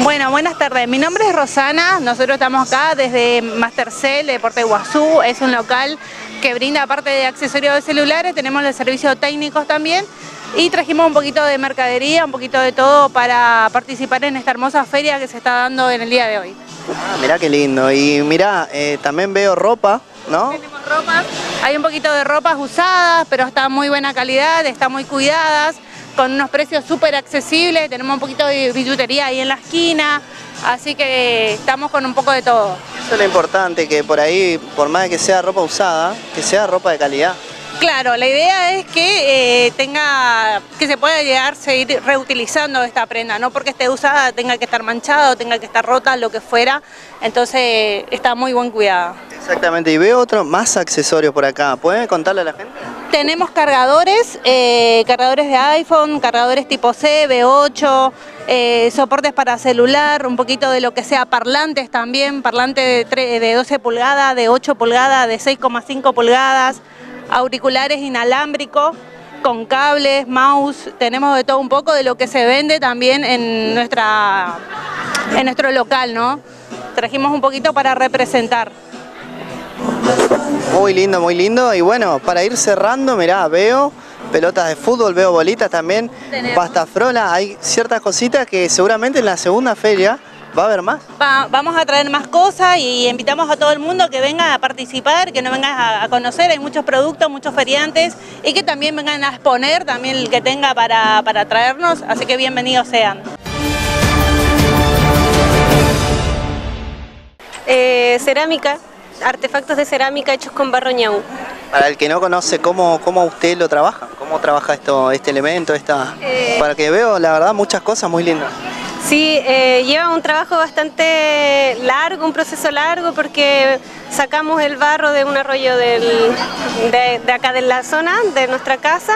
Bueno, buenas tardes. Mi nombre es Rosana. Nosotros estamos acá desde Mastercell de Puerto Iguazú. Es un local que brinda, aparte de accesorios de celulares, tenemos los servicios técnicos también. Y trajimos un poquito de mercadería, un poquito de todo para participar en esta hermosa feria que se está dando en el día de hoy. Ah, mirá qué lindo. Y mirá, eh, también veo ropa, ¿no? Tenemos ropa. Hay un poquito de ropas usadas, pero está muy buena calidad, está muy cuidadas con unos precios súper accesibles, tenemos un poquito de billutería ahí en la esquina, así que estamos con un poco de todo. Eso es lo importante, que por ahí, por más que sea ropa usada, que sea ropa de calidad. Claro, la idea es que eh, tenga, que se pueda llegar a seguir reutilizando esta prenda, no porque esté usada tenga que estar manchada o tenga que estar rota, lo que fuera, entonces está muy buen cuidado. Exactamente, y veo otros más accesorios por acá, ¿pueden contarle a la gente? Tenemos cargadores, eh, cargadores de iPhone, cargadores tipo C, B8, eh, soportes para celular, un poquito de lo que sea parlantes también, parlantes de, de 12 pulgadas, de 8 pulgadas, de 6,5 pulgadas, auriculares inalámbricos con cables, mouse, tenemos de todo un poco de lo que se vende también en, nuestra, en nuestro local, ¿no? Trajimos un poquito para representar. Muy lindo, muy lindo. Y bueno, para ir cerrando, mirá, veo pelotas de fútbol, veo bolitas también, pasta frola, hay ciertas cositas que seguramente en la segunda feria ¿Va a haber más? vamos a traer más cosas y invitamos a todo el mundo que venga a participar, que nos venga a, conocer. Hay muchos productos, muchos feriantes y que también vengan a exponer, también el que tenga para, para traernos. Así que bienvenidos sean. Eh, cerámica, artefactos de cerámica hechos con barro ñau. Para el que no conoce, ¿cómo, cómo usted lo trabaja? ¿Cómo trabaja esto, este elemento? Esta... Eh. Para que veo, la verdad, muchas cosas muy lindas. Sí, eh, lleva un trabajo bastante largo, un proceso largo, porque sacamos el barro de un arroyo de, acá de la zona, de nuestra casa,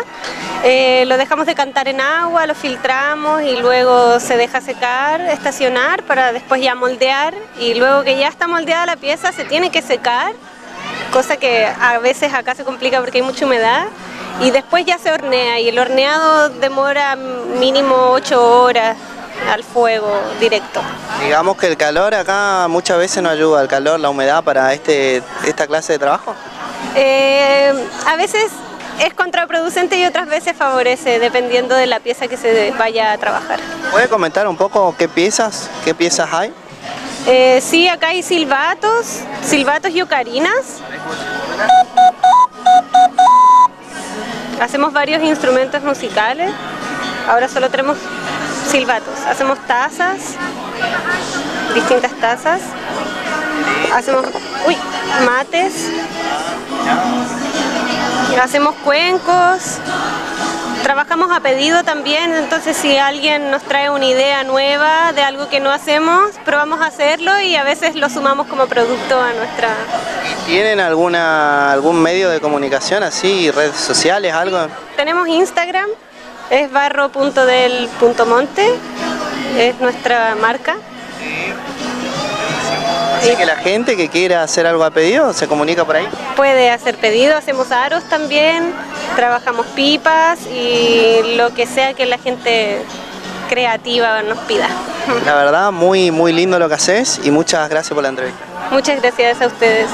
eh, lo dejamos decantar en agua, lo filtramos y luego se deja secar, estacionar para después ya moldear y luego que ya está moldeada la pieza se tiene que secar, cosa que a veces acá se complica porque hay mucha humedad y después ya se hornea y el horneado demora mínimo 8 horas al fuego directo. Digamos que el calor acá muchas veces no ayuda, el calor, la humedad para este, esta clase de trabajo. Eh, a veces es contraproducente y otras veces favorece, dependiendo de la pieza que se vaya a trabajar. ¿Puede comentar un poco qué piezas, qué piezas hay? Eh, sí, acá hay silbatos, silbatos y ocarinas. Hacemos varios instrumentos musicales. Ahora solo tenemos silbatos. Hacemos tazas, distintas tazas. Hacemos uy, mates. Hacemos cuencos. Trabajamos a pedido también, entonces si alguien nos trae una idea nueva de algo que no hacemos, probamos a hacerlo y a veces lo sumamos como producto a nuestra... ¿Tienen alguna, algún medio de comunicación así, redes sociales, algo? Tenemos Instagram, es barro.del.monte, es nuestra marca. Así que la gente que quiera hacer algo a pedido se comunica por ahí. Puede hacer pedido, hacemos aros también, trabajamos pipas y lo que sea que la gente creativa nos pida. La verdad, muy, muy lindo lo que haces y muchas gracias por la entrevista. Muchas gracias a ustedes.